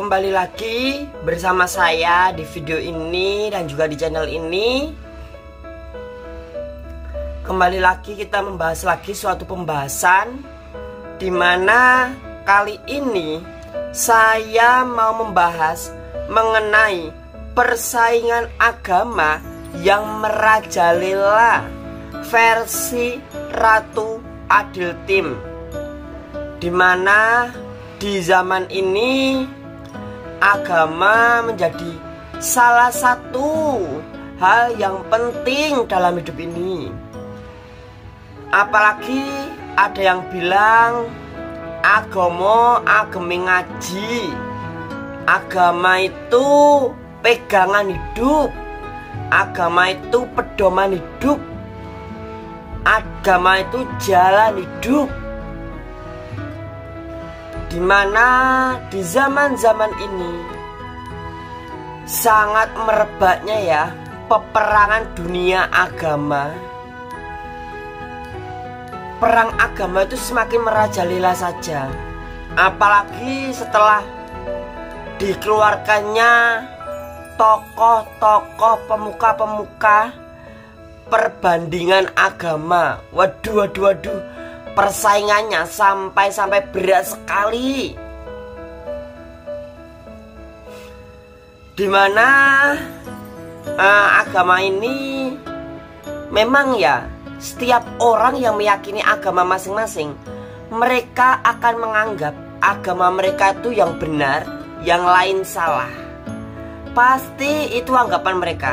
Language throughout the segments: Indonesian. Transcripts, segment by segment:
Kembali lagi bersama saya di video ini dan juga di channel ini. Kembali lagi kita membahas lagi suatu pembahasan Di mana kali ini saya mau membahas mengenai persaingan agama yang merajalela versi Ratu Adil Tim Di mana di zaman ini agama menjadi salah satu hal yang penting dalam hidup ini. Apalagi ada yang bilang agama agemi ngaji. Agama itu pegangan hidup. Agama itu pedoman hidup. Agama itu jalan hidup di mana di zaman-zaman ini sangat merebaknya ya peperangan dunia agama. Perang agama itu semakin merajalela saja. Apalagi setelah dikeluarkannya tokoh-tokoh pemuka-pemuka perbandingan agama. Waduh waduh waduh persaingannya sampai-sampai berat sekali. Di mana uh, agama ini memang ya setiap orang yang meyakini agama masing-masing mereka akan menganggap agama mereka itu yang benar yang lain salah. Pasti itu anggapan mereka.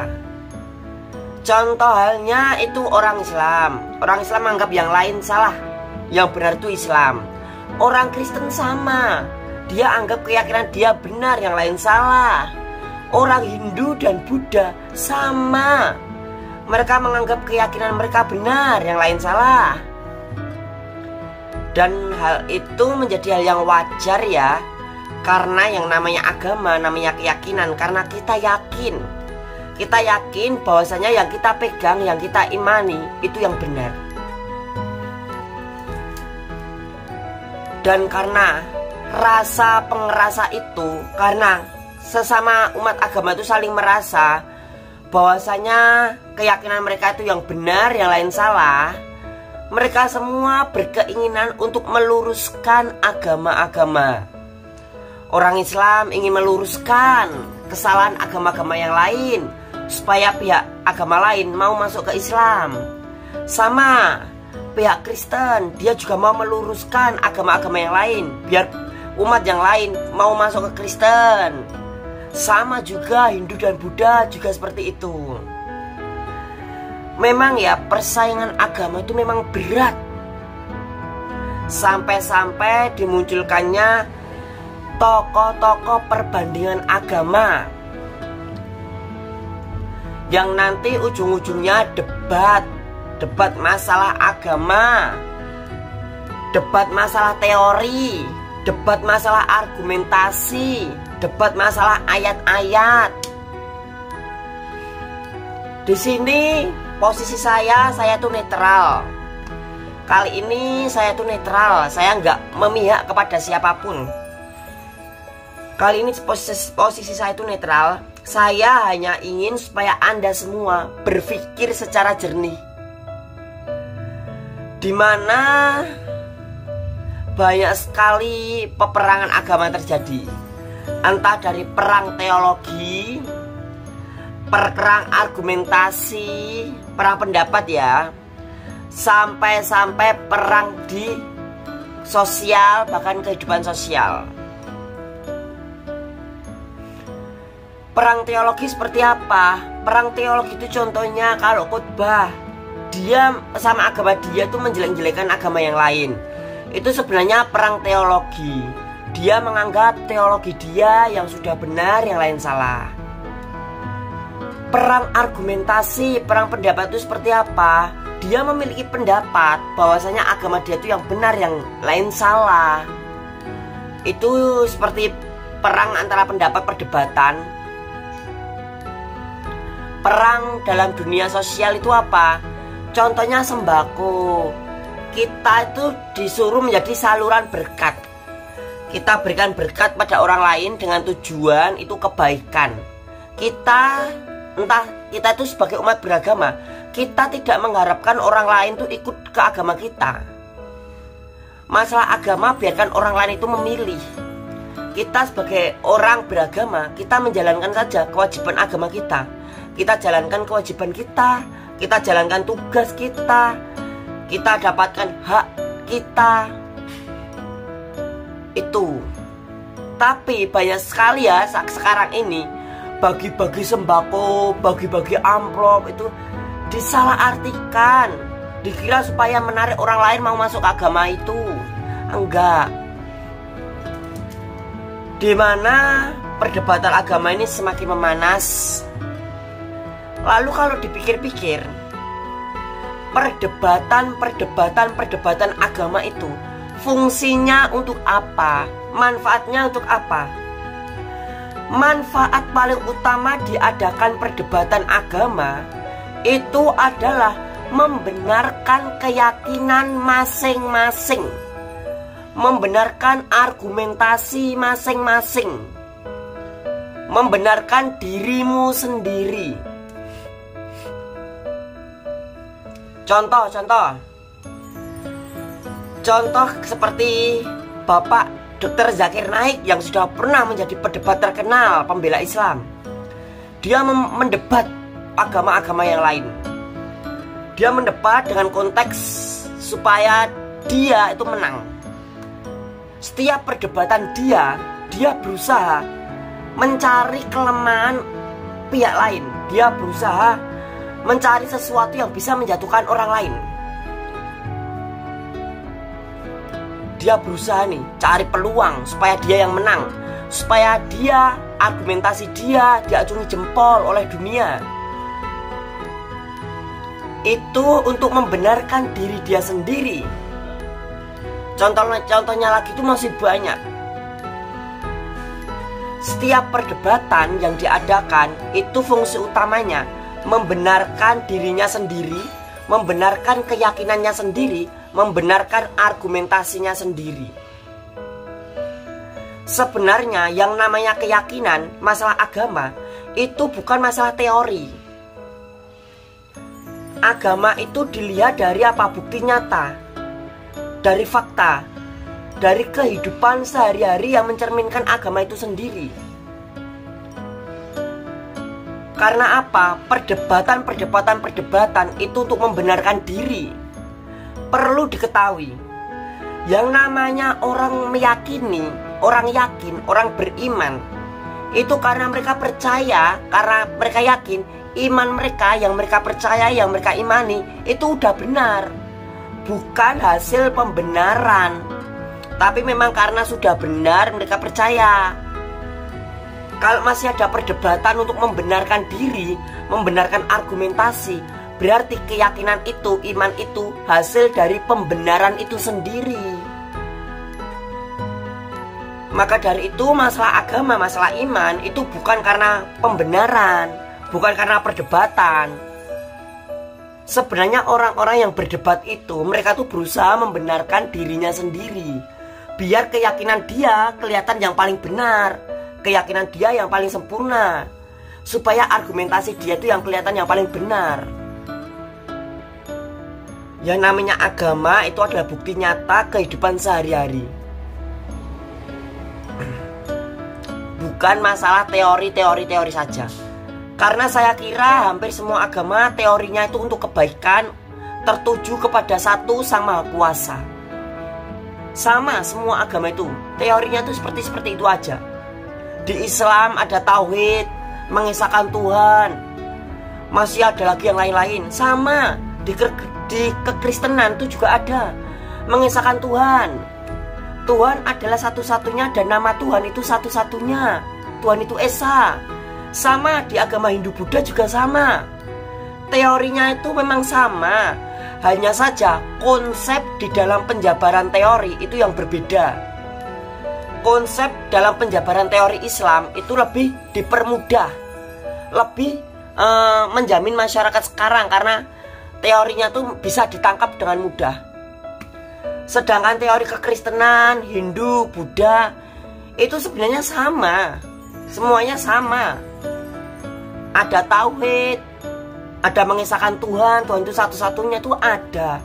Contoh halnya itu orang Islam. Orang Islam menganggap yang lain salah yang benar itu Islam. Orang Kristen sama. Dia anggap keyakinan dia benar Yang lain salah. Orang Hindu dan Buddha sama. Mereka menganggap keyakinan mereka benar Yang lain salah. Dan hal itu menjadi hal yang wajar ya Karena yang namanya agama Namanya keyakinan Karena kita yakin. Kita yakin bahwasanya yang kita pegang Yang kita imani Itu yang benar Dan karena rasa pengerasa itu Karena sesama umat agama itu saling merasa bahwasanya keyakinan mereka itu yang benar, yang lain salah Mereka semua berkeinginan untuk meluruskan agama-agama. Orang Islam ingin meluruskan kesalahan agama-agama yang lain Supaya pihak agama lain mau masuk ke Islam. Sama pihak Kristen. Dia juga mau meluruskan agama-agama yang lain. Biar umat yang lain mau masuk ke Kristen. Sama juga Hindu dan Buddha juga seperti itu. Memang ya persaingan agama itu memang berat. Sampai-sampai dimunculkannya tokoh-tokoh perbandingan agama. Yang nanti ujung-ujungnya debat debat masalah agama, debat masalah teori, debat masalah argumentasi, debat masalah ayat-ayat. Di sini posisi saya, saya tuh netral. Kali ini saya tuh netral, saya nggak memihak kepada siapa pun. Kali ini posisi, posisi saya itu netral. Saya hanya ingin supaya Anda semua berpikir secara jernih di mana banyak sekali peperangan agama terjadi. Entah dari perang teologi perang argumentasi perang pendapat ya. Sampai-sampai perang di sosial bahkan kehidupan sosial. Perang teologi seperti apa? Perang teologi itu contohnya kalau khotbah dia sama agama dia tuh menjelek-jelekan agama yang lain. Itu sebenarnya perang teologi. Dia menganggap teologi dia yang sudah benar yang lain salah. Perang argumentasi perang pendapat itu seperti apa? Dia memiliki pendapat bahwasanya agama dia itu yang benar yang lain salah. Itu seperti perang antara pendapat perdebatan. Perang dalam dunia sosial itu apa Contohnya sembako. Kita itu disuruh menjadi saluran berkat. kita berikan berkat pada orang lain dengan tujuan itu kebaikan. Kita entah kita itu sebagai umat beragama, kita tidak mengharapkan orang lain itu ikut ke agama kita. Masalah agama biarkan orang lain itu memilih. Kita sebagai orang beragama, kita menjalankan saja kewajiban agama kita. Kita jalankan kewajiban kita, kita jalankan tugas kita, kita dapatkan hak kita, itu tapi banyak sekali ya sekarang ini bagi-bagi sembako, bagi-bagi amplop itu disalahartikan. Dikira supaya menarik orang lain mau masuk agama itu. Enggak. Di mana perdebatan agama ini semakin memanas. Lalu kalau dipikir-pikir, perdebatan, perdebatan, perdebatan agama itu Fungsinya untuk apa? Manfaatnya untuk apa? Manfaat paling utama diadakan perdebatan agama itu adalah membenarkan keyakinan masing-masing, membenarkan argumentasi masing-masing, membenarkan dirimu sendiri. Contoh-contoh Contoh seperti Bapak Dr. Zakir Naik yang sudah pernah menjadi pedebat terkenal pembela Islam. Dia mendebat agama-agama yang lain. Dia mendebat dengan konteks supaya dia itu menang. Setiap perdebatan dia, dia berusaha mencari kelemahan pihak lain. Dia berusaha mencari sesuatu yang bisa menjatuhkan orang lain. dia berusaha nih cari peluang supaya dia yang menang. Supaya dia argumentasi dia diacungi jempol oleh dunia. Itu untuk membenarkan diri dia sendiri. Contohnya contohnya lagi itu masih banyak. Setiap perdebatan yang diadakan itu fungsi utamanya membenarkan dirinya sendiri membenarkan keyakinannya sendiri membenarkan argumentasinya sendiri. Sebenarnya yang namanya keyakinan, masalah agama itu bukan masalah teori. Agama itu dilihat dari apa bukti nyata, dari fakta, dari kehidupan sehari-hari yang mencerminkan agama itu sendiri. Karena apa? Perdebatan, perdebatan, perdebatan itu untuk membenarkan diri perlu diketahui yang namanya orang meyakini, orang yakin, orang beriman itu karena mereka percaya, karena mereka yakin iman mereka yang mereka percaya, yang mereka imani itu udah benar. Bukan hasil pembenaran. Tapi memang karena sudah benar mereka percaya. Kalau masih ada perdebatan untuk membenarkan diri, membenarkan argumentasi, Berarti keyakinan itu, iman itu hasil dari pembenaran itu sendiri. Maka dari itu masalah agama, masalah iman itu bukan karena pembenaran, bukan karena perdebatan. Sebenarnya orang-orang yang berdebat itu mereka tuh berusaha membenarkan dirinya sendiri. Biar keyakinan dia kelihatan yang paling benar, keyakinan dia yang paling sempurna. Supaya argumentasi dia itu yang kelihatan yang paling benar. Yang namanya agama itu adalah bukti nyata kehidupan sehari-hari. Bukan masalah teori-teori-teori saja. Karena saya kira hampir semua agama teorinya itu untuk kebaikan tertuju kepada satu sama kuasa. Sama semua agama itu, teorinya itu seperti seperti itu aja. Di Islam ada tauhid, mengisahkan Tuhan. Masih ada lagi yang lain-lain, sama di di kekristenan itu juga ada mengisahkan Tuhan. Tuhan adalah satu-satunya dan nama Tuhan itu satu-satunya. Tuhan itu Esa. Sama di agama Hindu Buddha juga sama. Teorinya itu memang sama. Hanya saja konsep di dalam penjabaran teori itu yang berbeda. Konsep dalam penjabaran teori Islam itu lebih dipermudah. Lebih uh, menjamin masyarakat sekarang karena teorinya tuh bisa ditangkap dengan mudah. Sedangkan teori kekristenan, Hindu, Buddha itu sebenarnya sama. Semuanya sama. Ada tauhid, ada mengisahkan Tuhan, Tuhan itu satu-satunya itu ada.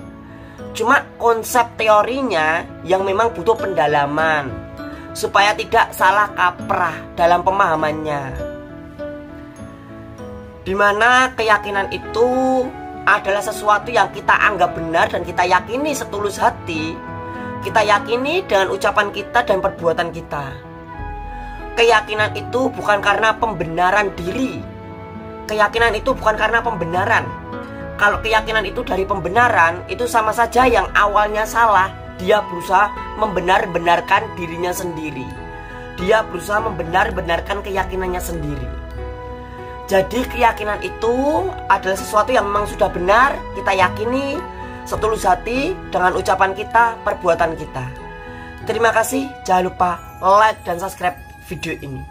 Cuma konsep teorinya yang memang butuh pendalaman supaya tidak salah kaprah dalam pemahamannya. Di mana keyakinan itu adalah sesuatu yang kita anggap benar dan kita yakini setulus hati. Kita yakini dengan ucapan kita dan perbuatan kita. Keyakinan itu bukan karena pembenaran diri. Keyakinan itu bukan karena pembenaran, kalau keyakinan itu dari pembenaran, itu sama saja yang awalnya salah. Dia berusaha membenar-benarkan dirinya sendiri. Dia berusaha membenar-benarkan keyakinannya sendiri. Jadi keyakinan itu adalah sesuatu yang memang sudah benar, kita yakini setulus hati dengan ucapan kita, perbuatan kita. Terima kasih, jangan lupa like dan subscribe video ini.